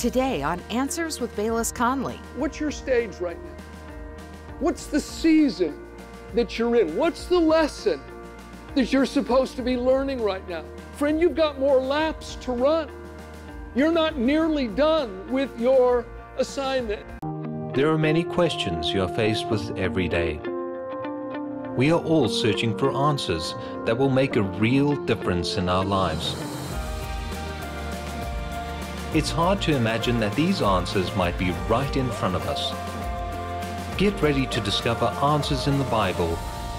Today on Answers with Bayless Conley. What's your stage right now? What's the season that you're in? What's the lesson that you're supposed to be learning right now? Friend, you've got more laps to run. You're not nearly done with your assignment. There are many questions you are faced with every day. We are all searching for answers that will make a real difference in our lives. It's hard to imagine that these answers might be right in front of us. Get ready to discover answers in the Bible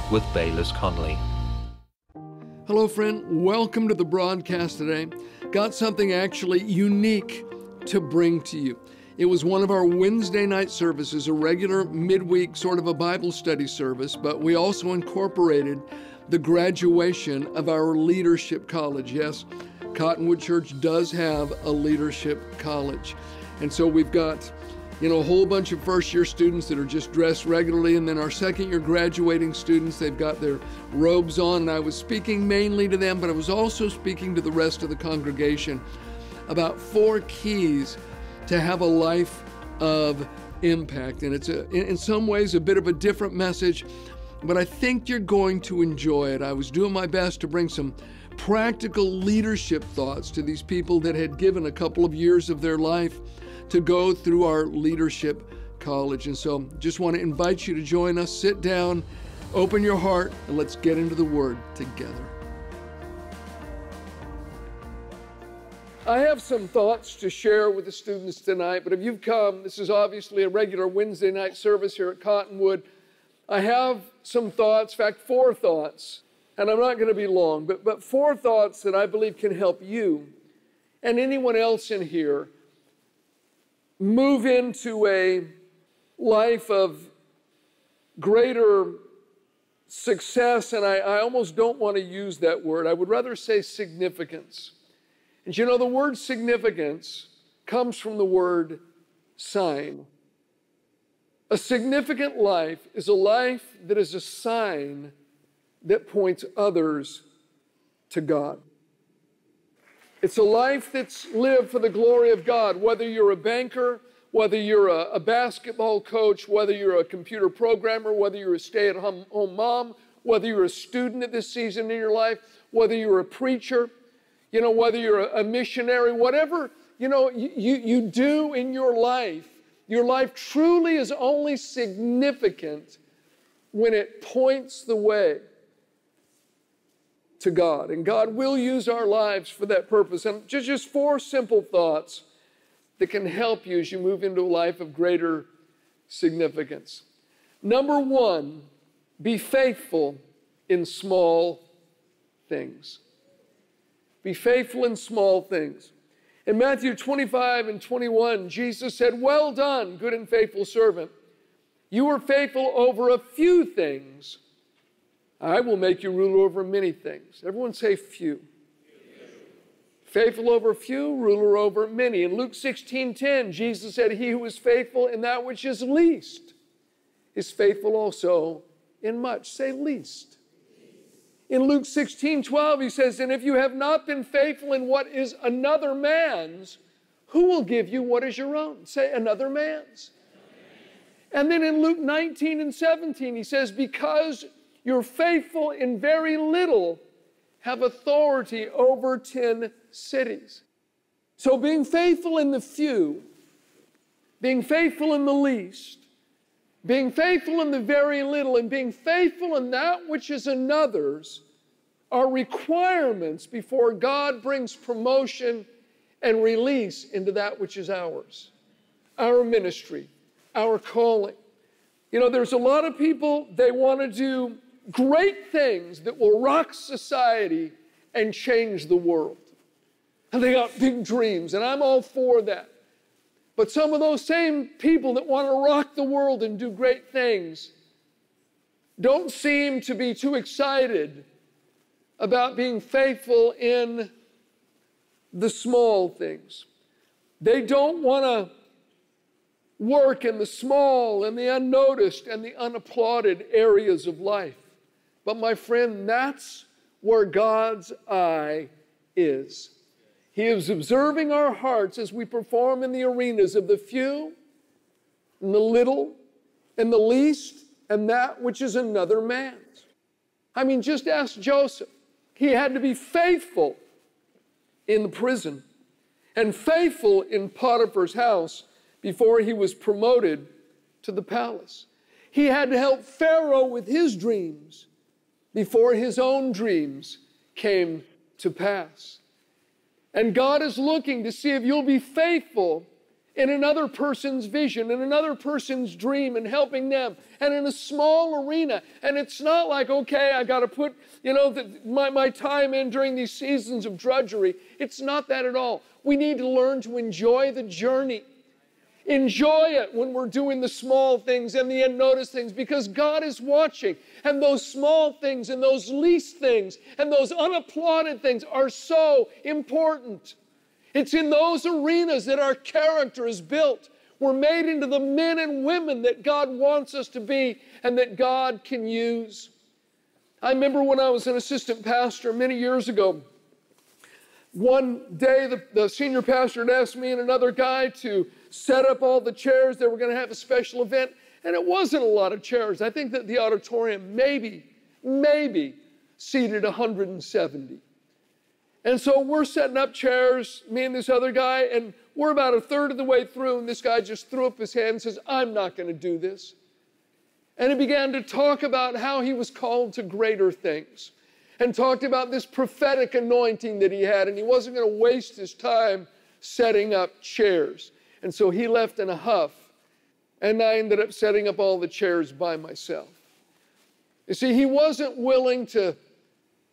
with Bayless Conley. Hello, friend. Welcome to the broadcast today. Got something actually unique to bring to you. It was one of our Wednesday night services, a regular midweek sort of a Bible study service, but we also incorporated the graduation of our leadership college. Yes, Cottonwood Church does have a leadership college. And so we've got, you know, a whole bunch of first year students that are just dressed regularly. And then our second year graduating students, they've got their robes on. And I was speaking mainly to them, but I was also speaking to the rest of the congregation about four keys to have a life of impact. And it's a, in some ways a bit of a different message, but I think you're going to enjoy it. I was doing my best to bring some practical leadership thoughts to these people that had given a couple of years of their life to go through our leadership college. And so just want to invite you to join us. Sit down, open your heart, and let's get into the Word together. I have some thoughts to share with the students tonight, but if you've come, this is obviously a regular Wednesday night service here at Cottonwood. I have some thoughts, in fact, four thoughts and I'm not going to be long, but, but four thoughts that I believe can help you and anyone else in here move into a life of greater success. And I, I almost don't want to use that word, I would rather say significance. And you know, the word significance comes from the word sign. A significant life is a life that is a sign that points others to God. It's a life that's lived for the glory of God, whether you're a banker, whether you're a, a basketball coach, whether you're a computer programmer, whether you're a stay at home mom, whether you're a student at this season in your life, whether you're a preacher, you know, whether you're a, a missionary, whatever, you know, you, you do in your life, your life truly is only significant when it points the way to God. And God will use our lives for that purpose. And just, just four simple thoughts that can help you as you move into a life of greater significance. Number one, be faithful in small things. Be faithful in small things. In Matthew 25 and 21, Jesus said, Well done, good and faithful servant. You were faithful over a few things. I will make you ruler over many things. Everyone say few. Faithful over few, ruler over many. In Luke 16 10, Jesus said, He who is faithful in that which is least is faithful also in much. Say least. In Luke 16 12, he says, And if you have not been faithful in what is another man's, who will give you what is your own? Say another man's. And then in Luke 19 and 17, he says, Because you're faithful in very little, have authority over 10 cities. So, being faithful in the few, being faithful in the least, being faithful in the very little, and being faithful in that which is another's are requirements before God brings promotion and release into that which is ours our ministry, our calling. You know, there's a lot of people, they want to do great things that will rock society and change the world. And they got big dreams, and I'm all for that. But some of those same people that want to rock the world and do great things don't seem to be too excited about being faithful in the small things. They don't want to work in the small and the unnoticed and the unapplauded areas of life. But my friend, that's where God's eye is. He is observing our hearts as we perform in the arenas of the few and the little and the least and that which is another man's. I mean, just ask Joseph. He had to be faithful in the prison and faithful in Potiphar's house before he was promoted to the palace. He had to help Pharaoh with his dreams before his own dreams came to pass. And God is looking to see if you'll be faithful in another person's vision, in another person's dream, and helping them, and in a small arena. And it's not like, okay, I got to put, you know, the, my, my time in during these seasons of drudgery. It's not that at all. We need to learn to enjoy the journey. Enjoy it when we're doing the small things and the unnoticed things because God is watching. And those small things and those least things and those unapplauded things are so important. It's in those arenas that our character is built. We're made into the men and women that God wants us to be and that God can use. I remember when I was an assistant pastor many years ago, one day the, the senior pastor had asked me and another guy to set up all the chairs. They were going to have a special event, and it wasn't a lot of chairs. I think that the auditorium maybe, maybe seated 170. And so we're setting up chairs, me and this other guy, and we're about a third of the way through, and this guy just threw up his hand and says, I'm not going to do this. And he began to talk about how he was called to greater things and talked about this prophetic anointing that he had, and he wasn't going to waste his time setting up chairs. And so he left in a huff, and I ended up setting up all the chairs by myself. You see, he wasn't willing to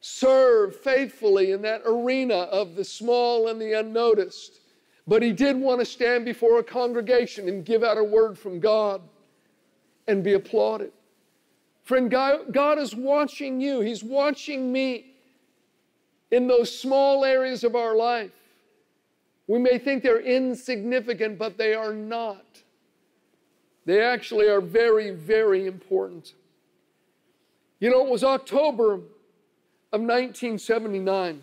serve faithfully in that arena of the small and the unnoticed, but he did want to stand before a congregation and give out a word from God and be applauded. Friend, God, God is watching you, He's watching me in those small areas of our life. We may think they're insignificant, but they are not. They actually are very, very important. You know, it was October of 1979.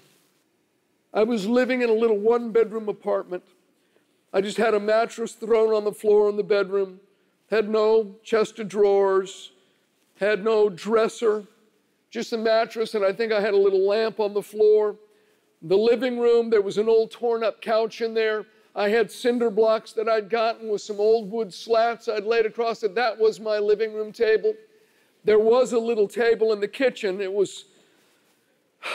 I was living in a little one bedroom apartment. I just had a mattress thrown on the floor in the bedroom, had no chest of drawers, had no dresser, just a mattress, and I think I had a little lamp on the floor. The living room, there was an old torn up couch in there. I had cinder blocks that I'd gotten with some old wood slats I'd laid across it. That was my living room table. There was a little table in the kitchen. It was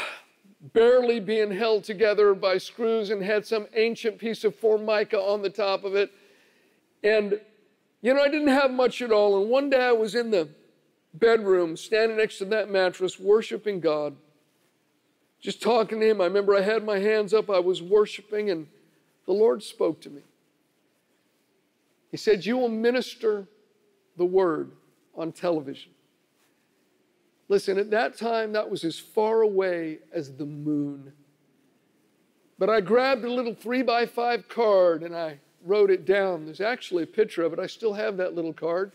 barely being held together by screws and had some ancient piece of formica on the top of it. And, you know, I didn't have much at all. And one day I was in the bedroom, standing next to that mattress, worshiping God just talking to him. I remember I had my hands up, I was worshiping, and the Lord spoke to me. He said, You will minister the word on television. Listen, at that time, that was as far away as the moon. But I grabbed a little three by five card and I wrote it down. There's actually a picture of it. I still have that little card.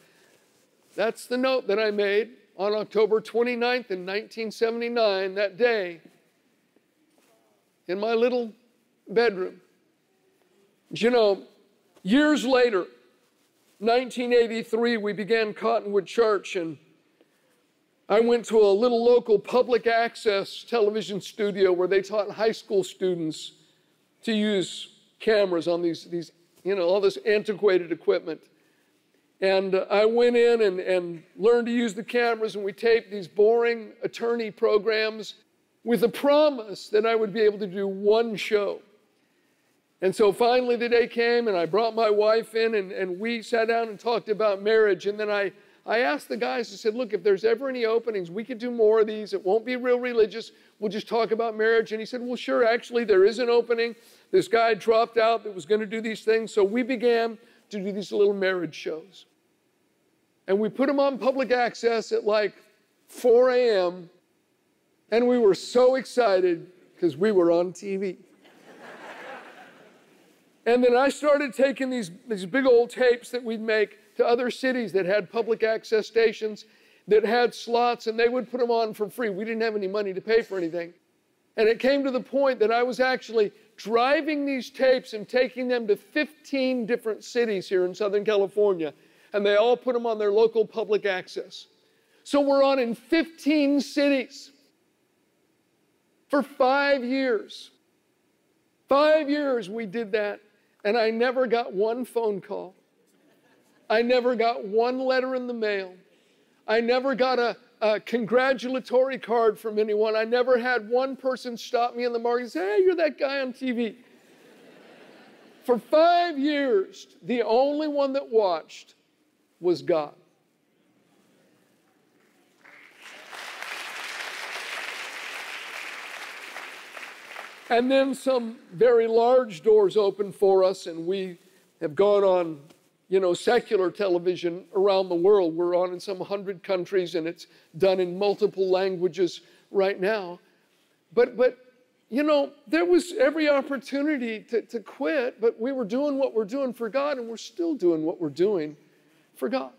That's the note that I made on October 29th in 1979, that day in my little bedroom. You know, years later, 1983, we began Cottonwood Church, and I went to a little local public access television studio where they taught high school students to use cameras on these, these you know, all this antiquated equipment. And I went in and, and learned to use the cameras, and we taped these boring attorney programs with a promise that I would be able to do one show. And so finally the day came, and I brought my wife in, and, and we sat down and talked about marriage. And then I, I asked the guys, I said, Look, if there's ever any openings, we could do more of these. It won't be real religious. We'll just talk about marriage. And he said, Well, sure, actually, there is an opening. This guy dropped out that was going to do these things. So we began to do these little marriage shows. And we put them on public access at like 4 a.m. And we were so excited because we were on TV. and then I started taking these, these big old tapes that we'd make to other cities that had public access stations that had slots, and they would put them on for free. We didn't have any money to pay for anything. And it came to the point that I was actually driving these tapes and taking them to 15 different cities here in Southern California, and they all put them on their local public access. So we're on in 15 cities for five years. Five years we did that, and I never got one phone call. I never got one letter in the mail. I never got a, a congratulatory card from anyone. I never had one person stop me in the market and say, Hey, you're that guy on TV. For five years, the only one that watched was God. And then some very large doors opened for us, and we have gone on, you know, secular television around the world. We're on in some hundred countries, and it's done in multiple languages right now. But, but you know, there was every opportunity to, to quit, but we were doing what we're doing for God, and we're still doing what we're doing for God.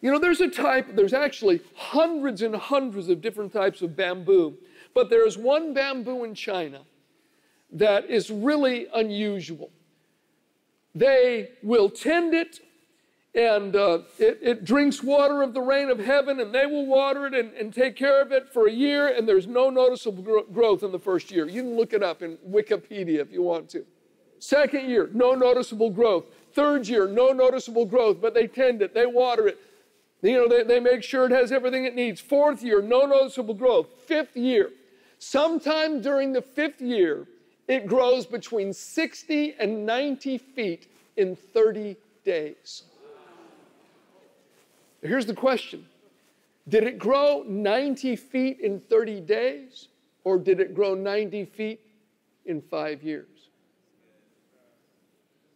You know, there's a type, there's actually hundreds and hundreds of different types of bamboo, but there's one bamboo in China that is really unusual. They will tend it, and uh, it, it, drinks water of the rain of heaven, and they will water it and, and take care of it for a year, and there's no noticeable gro- growth in the first year. You can look it up in Wikipedia if you want to. Second year, no noticeable growth. Third year, no noticeable growth, but they tend it, they water it. You know, they, they make sure it has everything it needs. Fourth year, no noticeable growth. Fifth year, sometime during the fifth year, it grows between 60 and 90 feet in 30 days. Here's the question Did it grow 90 feet in 30 days, or did it grow 90 feet in five years?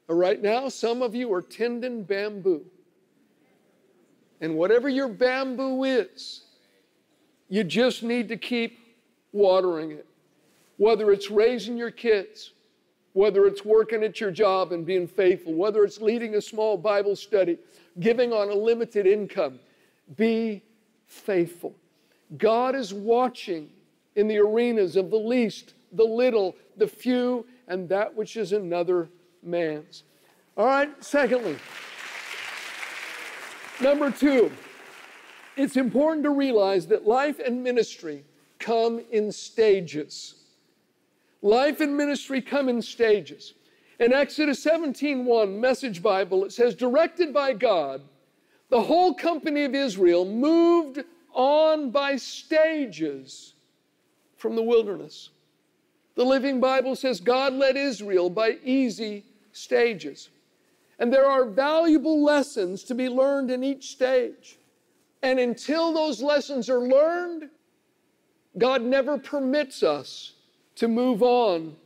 Uh, right now, some of you are tending bamboo. And whatever your bamboo is, you just need to keep watering it whether it's raising your kids, whether it's working at your job and being faithful, whether it's leading a small Bible study, giving on a limited income, be faithful. God is watching in the arenas of the least, the little, the few, and that which is another man's. All right, secondly, number two, it's important to realize that life and ministry come in stages. Life and ministry come in stages. In Exodus 17:1 Message Bible, it says, directed by God, the whole company of Israel moved on by stages from the wilderness. The Living Bible says God led Israel by easy stages. And there are valuable lessons to be learned in each stage. And until those lessons are learned, God never permits us to move on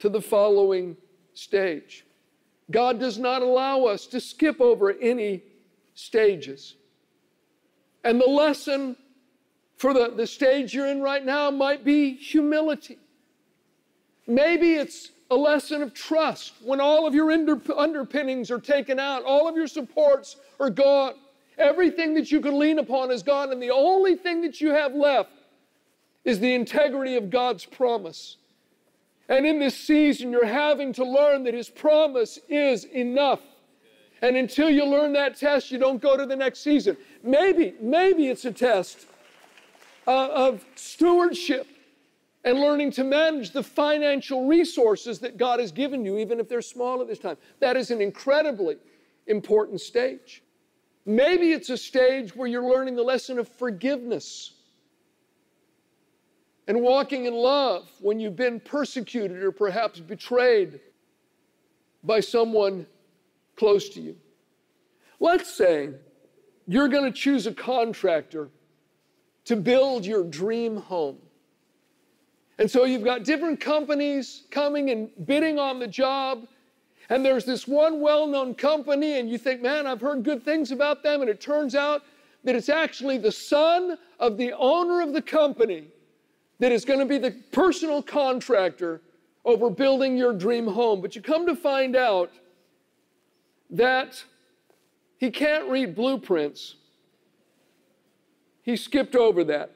to the following stage. God does not allow us to skip over any stages. And the lesson for the, the stage you're in right now might be humility. Maybe it's a lesson of trust when all of your underpinnings are taken out, all of your supports are gone. Everything that you could lean upon is gone, and the only thing that you have left is the integrity of God's promise. And in this season, you're having to learn that His promise is enough. And until you learn that test, you don't go to the next season. Maybe, maybe it's a test uh, of stewardship and learning to manage the financial resources that God has given you, even if they're small at this time. That is an incredibly important stage. Maybe it's a stage where you're learning the lesson of forgiveness and walking in love when you've been persecuted or perhaps betrayed by someone close to you. Let's say you're going to choose a contractor to build your dream home. And so you've got different companies coming and bidding on the job. And there's this one well known company, and you think, man, I've heard good things about them. And it turns out that it's actually the son of the owner of the company that is going to be the personal contractor over building your dream home. But you come to find out that he can't read blueprints. He skipped over that.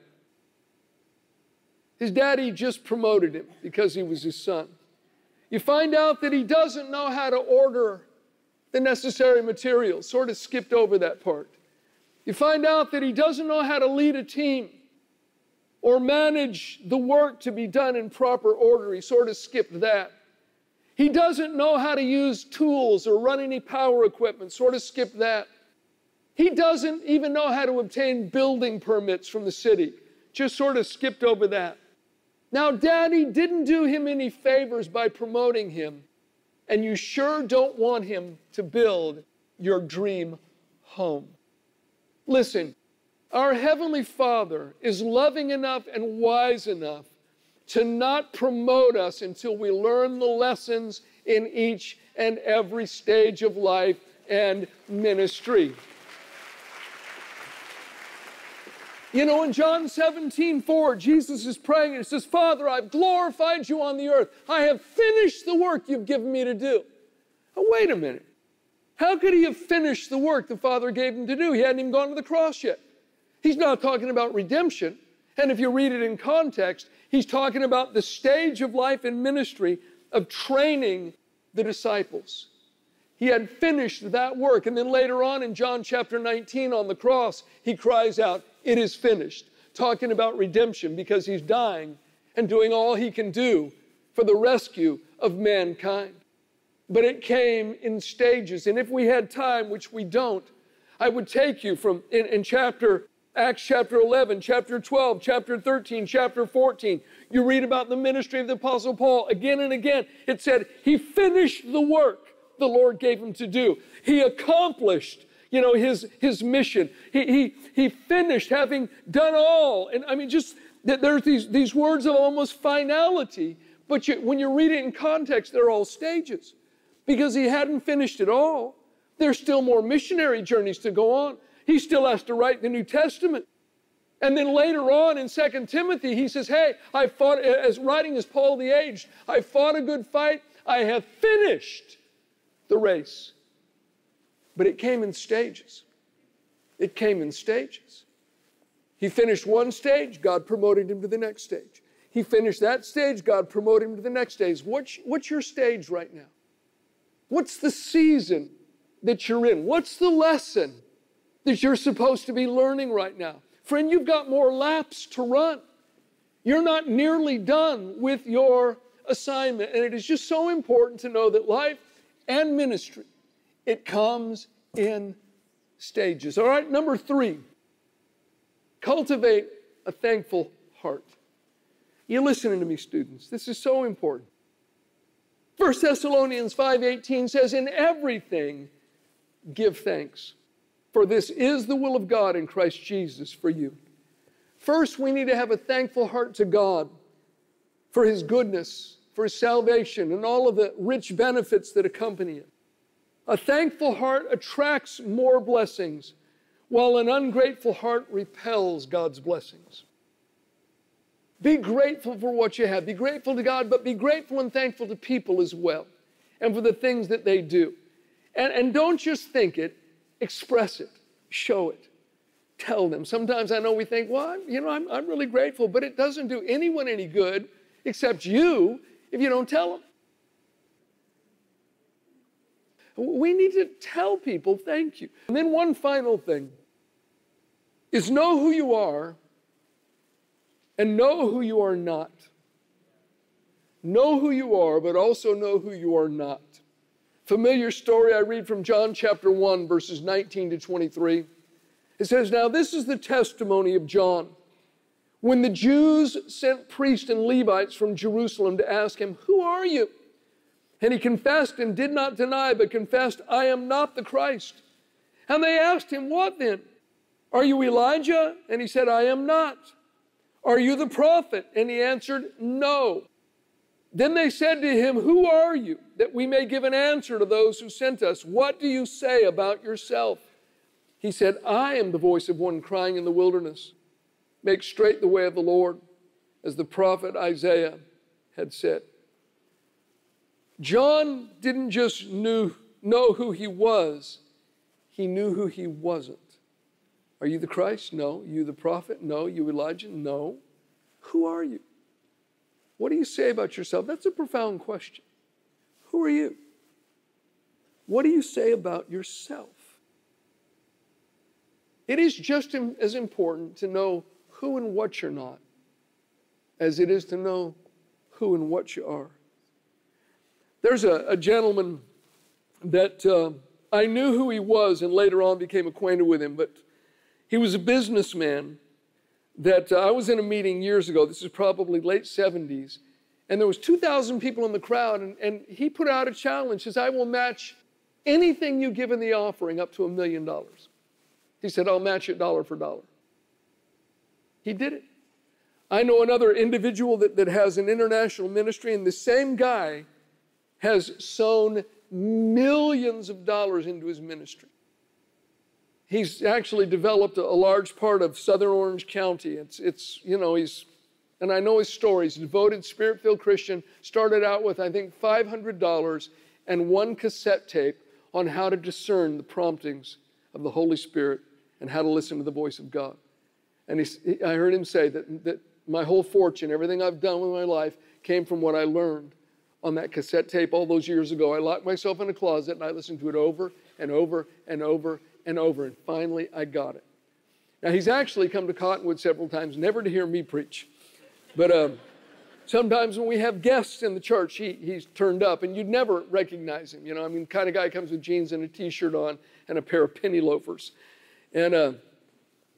His daddy just promoted him because he was his son. You find out that he doesn't know how to order the necessary materials, sort of skipped over that part. You find out that he doesn't know how to lead a team or manage the work to be done in proper order. He sort of skipped that. He doesn't know how to use tools or run any power equipment, sort of skipped that. He doesn't even know how to obtain building permits from the city, just sort of skipped over that. Now, daddy didn't do him any favors by promoting him, and you sure don't want him to build your dream home. Listen, our Heavenly Father is loving enough and wise enough to not promote us until we learn the lessons in each and every stage of life and ministry. You know, in John 17, 4, Jesus is praying and he says, Father, I've glorified you on the earth. I have finished the work you've given me to do. Now, wait a minute. How could he have finished the work the Father gave him to do? He hadn't even gone to the cross yet. He's not talking about redemption. And if you read it in context, he's talking about the stage of life and ministry of training the disciples. He had finished that work. And then later on in John chapter 19 on the cross, he cries out, It is finished, talking about redemption because he's dying and doing all he can do for the rescue of mankind but it came in stages. And if we had time, which we don't, I would take you from in, in chapter Acts chapter 11, chapter 12, chapter 13, chapter 14. You read about the ministry of the Apostle Paul again and again. It said he finished the work the Lord gave him to do. He accomplished, you know, his, his mission. He, he, he finished having done all. And I mean, just there's these, these words of almost finality, but you, when you read it in context, they're all stages because he hadn't finished it all. There's still more missionary journeys to go on. He still has to write the New Testament. And then later on in 2 Timothy, he says, Hey, I fought, as writing as Paul the Aged, I fought a good fight. I have finished the race. But it came in stages. It came in stages. He finished one stage, God promoted him to the next stage. He finished that stage, God promoted him to the next stage. What's, what's your stage right now? What's the season that you're in? What's the lesson that you're supposed to be learning right now? Friend, you've got more laps to run. You're not nearly done with your assignment. And it is just so important to know that life and ministry, it comes in stages. All right, number three, cultivate a thankful heart. You're listening to me, students. This is so important. 1 Thessalonians 5:18 says in everything give thanks for this is the will of God in Christ Jesus for you. First we need to have a thankful heart to God for his goodness, for his salvation and all of the rich benefits that accompany it. A thankful heart attracts more blessings while an ungrateful heart repels God's blessings. Be grateful for what you have. Be grateful to God, but be grateful and thankful to people as well and for the things that they do. And, and don't just think it, express it, show it, tell them. Sometimes I know we think, well, you know, I'm, I'm really grateful, but it doesn't do anyone any good except you if you don't tell them. We need to tell people thank you. And then one final thing is know who you are and know who you are not. Know who you are, but also know who you are not. Familiar story I read from John chapter 1, verses 19 to 23. It says, Now this is the testimony of John. When the Jews sent priests and Levites from Jerusalem to ask him, Who are you? And he confessed and did not deny, but confessed, I am not the Christ. And they asked him, What then? Are you Elijah? And he said, I am not. Are you the prophet? And he answered, No. Then they said to him, Who are you? That we may give an answer to those who sent us. What do you say about yourself? He said, I am the voice of one crying in the wilderness. Make straight the way of the Lord, as the prophet Isaiah had said. John didn't just knew, know who he was, he knew who he wasn't. Are you the Christ? No. You the prophet? No. You Elijah? No. Who are you? What do you say about yourself? That's a profound question. Who are you? What do you say about yourself? It is just as important to know who and what you're not as it is to know who and what you are. There's a, a gentleman that uh, I knew who he was and later on became acquainted with him, but he was a businessman that uh, I was in a meeting years ago. This is probably late 70s. And there was 2,000 people in the crowd, and, and he put out a challenge. He says, I will match anything you give in the offering up to a million dollars. He said, I'll match it dollar for dollar. He did it. I know another individual that, that has an international ministry, and the same guy has sown millions of dollars into his ministry. He's actually developed a, large part of southern Orange County. It's, it's, you know, he's, and I know his story. He's a devoted, spirit filled Christian. Started out with, I think, $500 and one cassette tape on how to discern the promptings of the Holy Spirit and how to listen to the voice of God. And he, I heard him say that, that my whole fortune, everything I've done with my life, came from what I learned on that cassette tape all those years ago. I locked myself in a closet and I listened to it over and over and over and over. And finally, I got it. Now, he's actually come to Cottonwood several times, never to hear me preach. But um, sometimes when we have guests in the church, he, he's turned up and you'd never recognize him. You know, I mean, kind of guy comes with jeans and a t shirt on and a pair of penny loafers. And, uh,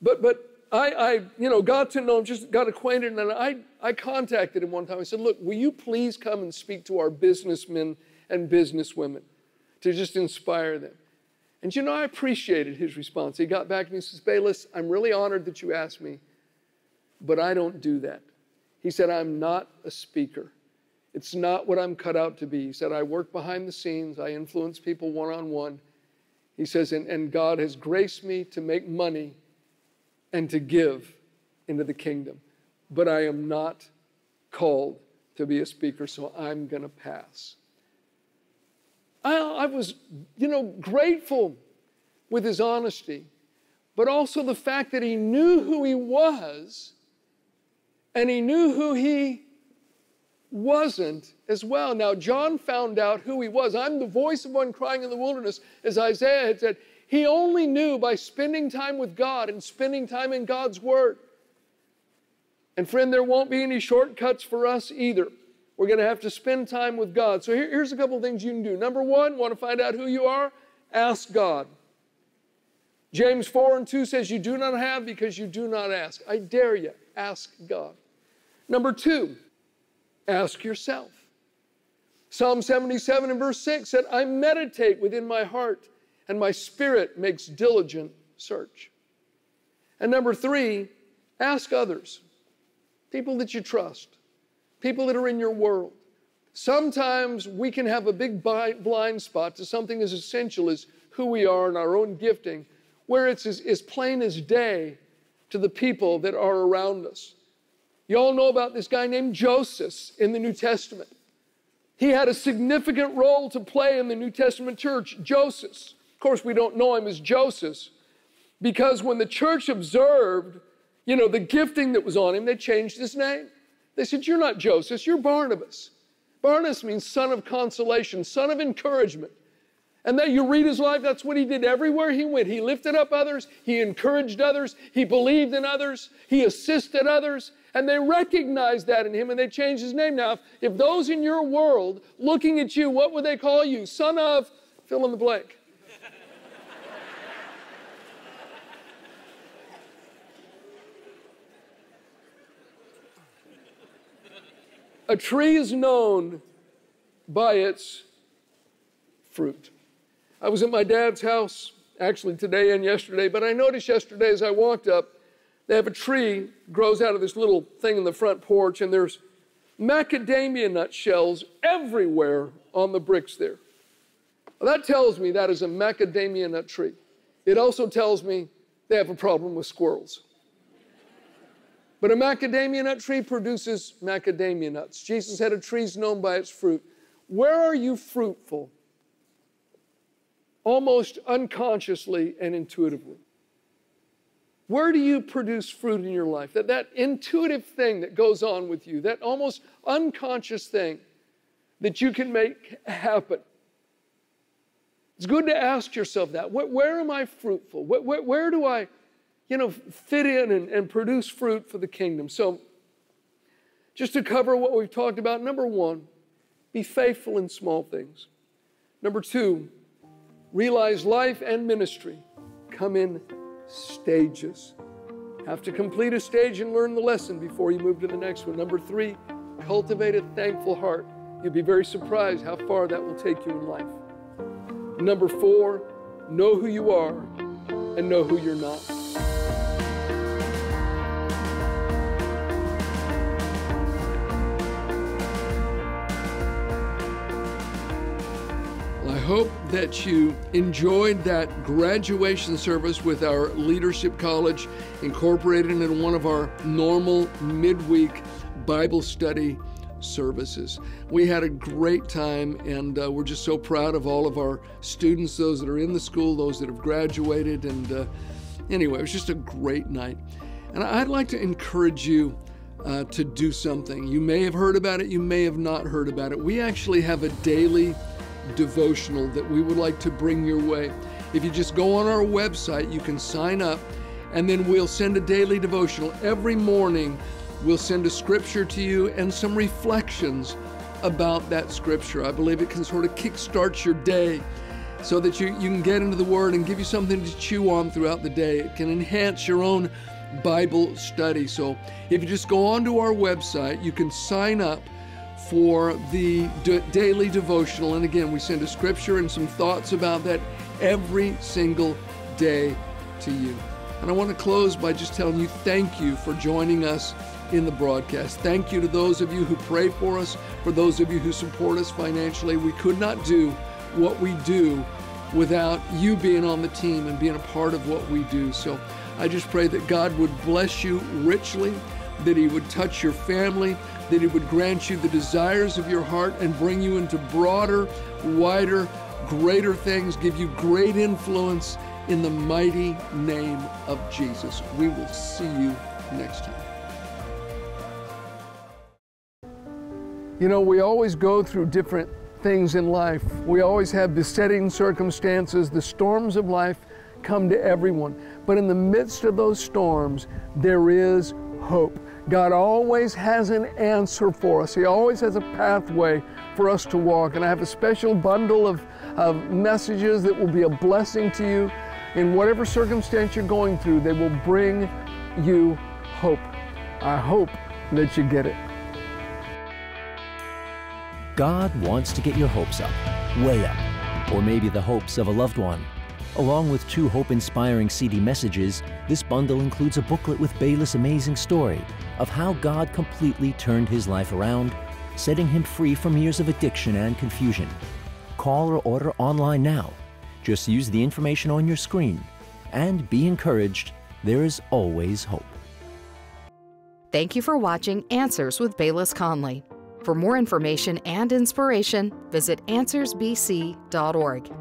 but, but I, I, you know, got to know him, just got acquainted, and I, I contacted him one time. I said, Look, will you please come and speak to our businessmen and businesswomen to just inspire them? And you know, I appreciated his response. He got back to me says, Bayless, I'm really honored that you asked me, but I don't do that. He said, I'm not a speaker. It's not what I'm cut out to be. He said, I work behind the scenes, I influence people one on one. He says, and, and God has graced me to make money and to give into the kingdom. But I am not called to be a speaker, so I'm going to pass. I, I was, you know, grateful with his honesty, but also the fact that he knew who he was and he knew who he wasn't as well. Now, John found out who he was. I'm the voice of one crying in the wilderness, as Isaiah had said. He only knew by spending time with God and spending time in God's Word. And friend, there won't be any shortcuts for us either. We're going to have to spend time with God. So here, here's a couple of things you can do. Number one, want to find out who you are? Ask God. James 4 and 2 says, You do not have because you do not ask. I dare you, ask God. Number two, ask yourself. Psalm 77 and verse 6 said, I meditate within my heart and my spirit makes diligent search. And number three, ask others, people that you trust, people that are in your world. Sometimes we can have a big blind spot to something as essential as who we are and our own gifting, where it's as, as plain as day to the people that are around us. You all know about this guy named Joseph in the New Testament. He had a significant role to play in the New Testament church. Joseph. Of course, we don't know him as Joseph because when the church observed, you know, the gifting that was on him, they changed his name. They said, You're not Joseph, you're Barnabas. Barnabas means son of consolation, son of encouragement. And that you read his life, that's what he did everywhere he went. He lifted up others, he encouraged others, he believed in others, he assisted others, and they recognized that in him and they changed his name. Now, if, if those in your world looking at you, what would they call you? Son of fill in the blank. A tree is known by its fruit. I was at my dad's house actually today and yesterday, but I noticed yesterday as I walked up, they have a tree grows out of this little thing in the front porch, and there's macadamia nut shells everywhere on the bricks there. Well, that tells me that is a macadamia nut tree. It also tells me they have a problem with squirrels. But a macadamia nut tree produces macadamia nuts. Jesus said a tree known by its fruit. Where are you fruitful? Almost unconsciously and intuitively. Where do you produce fruit in your life? That, that intuitive thing that goes on with you, that almost unconscious thing. that you can make happen. It's good to ask yourself that. Where, where am I fruitful? Where, where, where, do I, you know, fit in and, and produce fruit for the kingdom? So, just to cover what we've talked about, number one, be faithful in small things. Number two, realize life and ministry come in stages. Have to complete a stage and learn the lesson before you move to the next one. Number three, cultivate a thankful heart. You'll be very surprised how far that will take you in life. Number four, know who you are and know who you're not. Hope that you enjoyed that graduation service with our Leadership College incorporated in one of our normal midweek Bible study services. We had a great time, and uh, we're just so proud of all of our students, those that are in the school, those that have graduated. And uh, anyway, it was just a great night. And I'd like to encourage you uh, to do something. You may have heard about it, you may have not heard about it. We actually have a daily devotional that we would like to bring your way. If you just go on our website, you can sign up, and then we'll send a daily devotional every morning We'll send a scripture to you and some reflections about that scripture. I believe it can sort of kickstart your day so that you, you can get into the Word and give you something to chew on throughout the day. It can enhance your own Bible study. So if you just go onto our website, you can sign up for the d- daily devotional. And again, we send a scripture and some thoughts about that every single day to you. And I want to close by just telling you thank you for joining us in the broadcast. Thank you to those of you who pray for us, for those of you who support us financially. We could not do what we do without you being on the team and being a part of what we do. So I just pray that God would bless you richly, that He would touch your family, that He would grant you the desires of your heart and bring you into broader, wider, greater things, give you great influence in the mighty name of Jesus. We will see you next time. You know, we always go through different things in life. We always have besetting circumstances. The storms of life come to everyone. But in the midst of those storms, there is hope. God always has an answer for us. He always has a pathway for us to walk. And I have a special bundle of, of messages that will be a blessing to you. In whatever circumstance you're going through, they will bring you hope. I hope that you get it. God wants to get your hopes up, way up, or maybe the hopes of a loved one. Along with two hope-inspiring CD messages, this bundle includes a booklet with Bayless' amazing story of how God completely turned his life around, setting him free from years of addiction and confusion. Call or order online now. Just use the information on your screen. And be encouraged, there is always hope. Thank you for watching Answers with Bayless Conley. For more information and inspiration, visit AnswersBC.org.